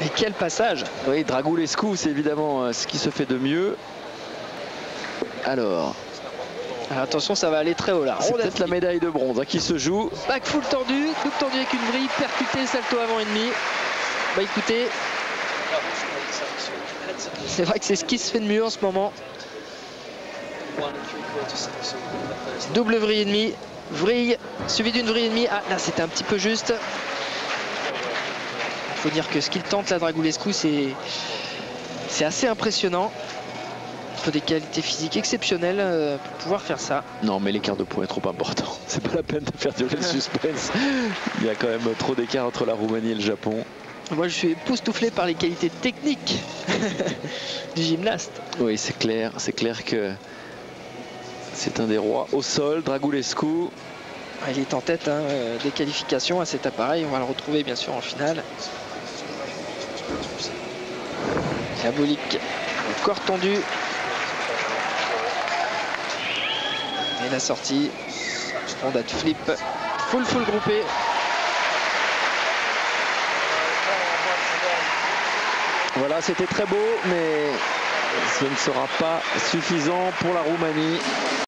Et quel passage Oui, Dragulescu, c'est évidemment euh, ce qui se fait de mieux. Alors, Alors attention, ça va aller très haut là. c'est peut-être la médaille de bronze hein, qui se joue. Back full tendu, coupe tendu avec une vrille, percuté, salto avant ennemi. Bah écoutez, c'est vrai que c'est ce qui se fait de mieux en ce moment. Double vrille ennemi, vrille, suivi d'une vrille ennemie. Ah là c'était un petit peu juste. Faut dire que ce qu'il tente là Dragulescu c'est c'est assez impressionnant. Il faut des qualités physiques exceptionnelles euh, pour pouvoir faire ça. Non, mais l'écart de points est trop important. C'est pas la peine de faire durer le suspense. Il y a quand même trop d'écart entre la Roumanie et le Japon. Moi, je suis époustouflé par les qualités techniques du gymnaste. Oui, c'est clair. C'est clair que c'est un des rois au sol. Dragulescu. Ah, Il est en tête hein, euh, des qualifications à cet appareil. On va le retrouver bien sûr en finale. Diabolique, le corps tendu. Et la sortie. Honda de flip. Full full groupé. Voilà, c'était très beau, mais ce ne sera pas suffisant pour la Roumanie.